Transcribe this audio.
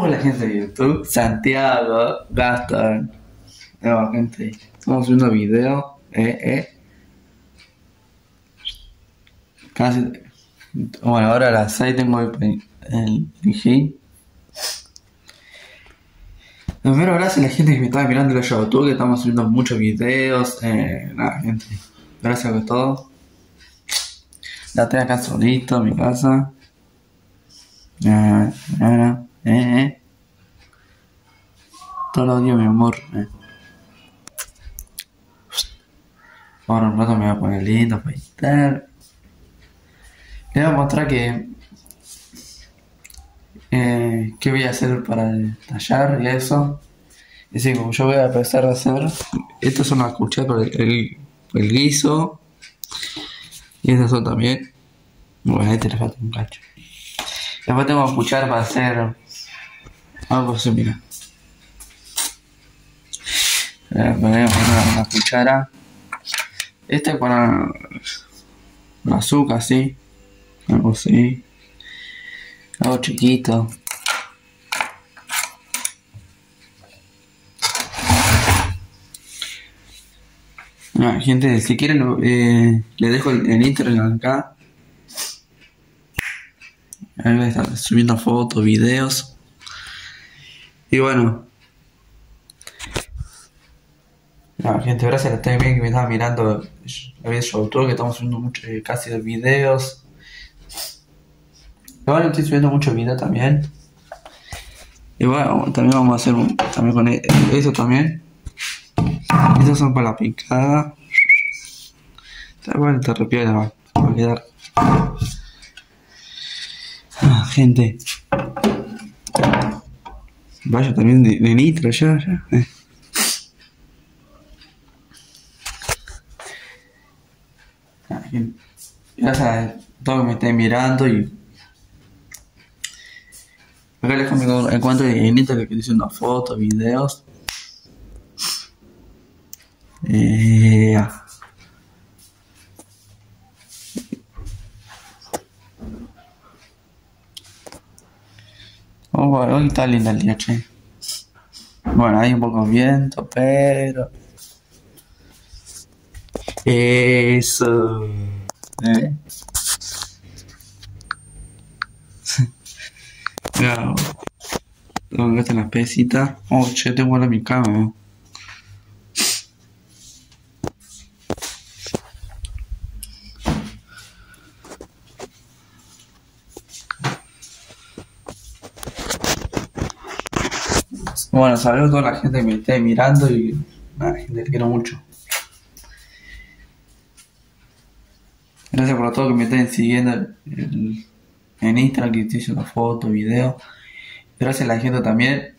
Hola gente de YouTube, Santiago, Gaston. No, gente, estamos subiendo video, eh, eh. Casi. Bueno, ahora a las 6 tengo el, el. Primero, gracias a la gente que me estaba mirando en YouTube, estamos subiendo muchos videos. Eh, nada, gente, gracias por todo. Ya estoy acá solito en mi casa. Ya, ya, eh, eh. Todo el odio, mi amor. Eh. Ahora un rato me voy a poner lindo para editar. Les voy a mostrar que. Eh, qué voy a hacer para tallar y eso. Es decir, como yo voy a empezar a hacer. Estas son las cucharas para el, el, el guiso. Y estas son también. Bueno, este le falta un cacho. Después tengo escuchar para hacer algo así, mira. Eh, Voy a poner una cuchara. Este es para el azúcar, así. Algo así. Algo chiquito. Ah, gente, si quieren, eh, le dejo el, el internet acá. Ahí voy a estar subiendo fotos, videos. Y bueno. No, gente, gracias a la también que me estaba mirando. Había YouTube que estamos subiendo mucho, eh, casi de videos. Y bueno, estoy subiendo muchos videos también. Y bueno, también vamos a hacer un, también con e- eso también. Estos son para la picada. Bueno, te arrepientes, va va a quedar. Ah, gente. Vaya también de, de nitro ya, ya. eh. Ah, gente. Gracias a todos me estén mirando y. Acá les comento en cuanto a nitro que estoy haciendo fotos, videos. Eh, Oh, hoy está linda el día, che. Bueno, hay un poco de viento, pero. Eso. ¿Eh? Ya. Tengo que hacer las pesitas. Oh, che, tengo ahora mi cama. ¿no? Bueno, saludos a toda la gente que me esté mirando y nada, gente, te quiero mucho. Gracias por todo que me estén siguiendo en Instagram, que estoy haciendo fotos, videos. Gracias a la gente también